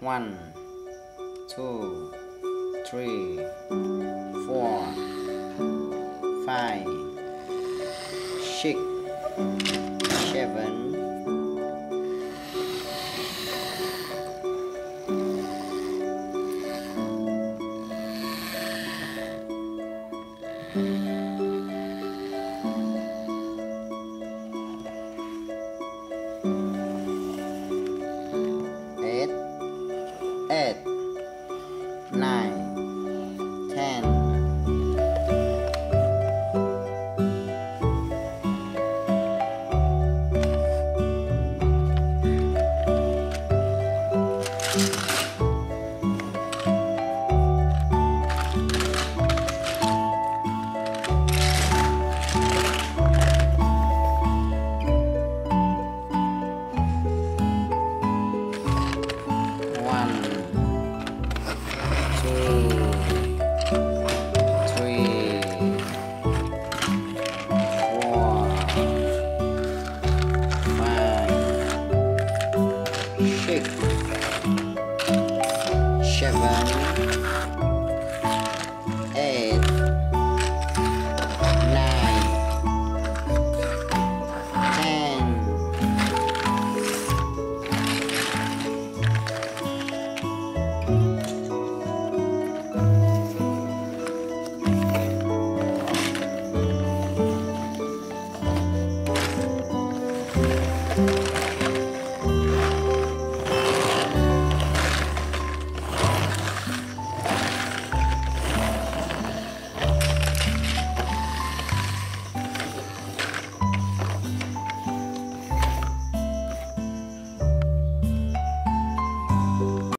One, two, three, four, five, six, seven, Thank you. Chạm.